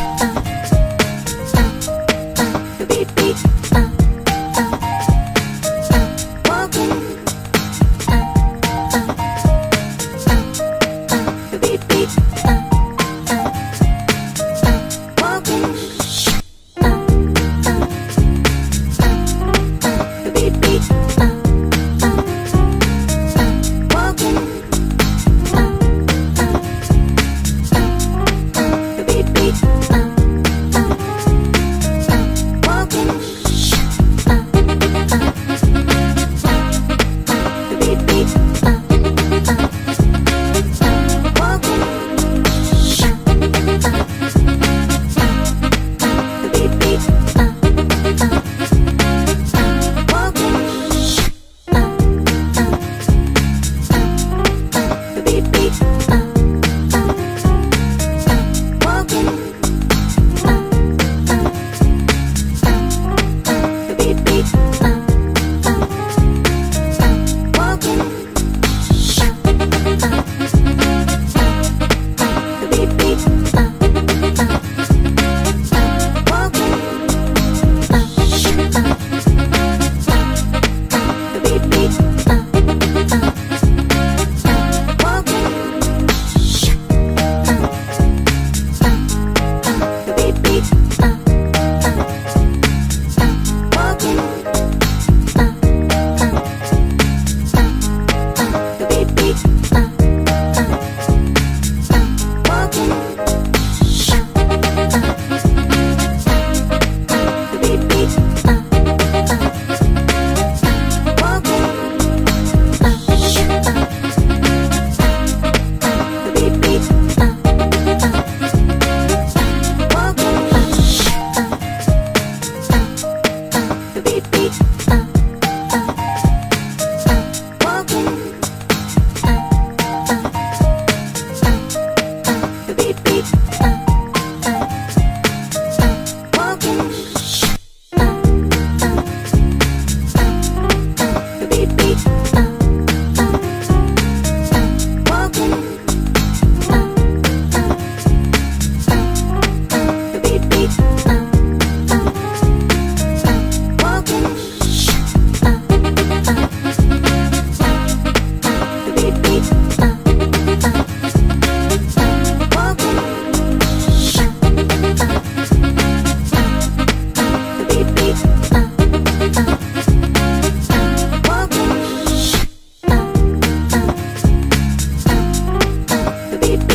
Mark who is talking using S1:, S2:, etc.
S1: 嗯。Beep beep. beep.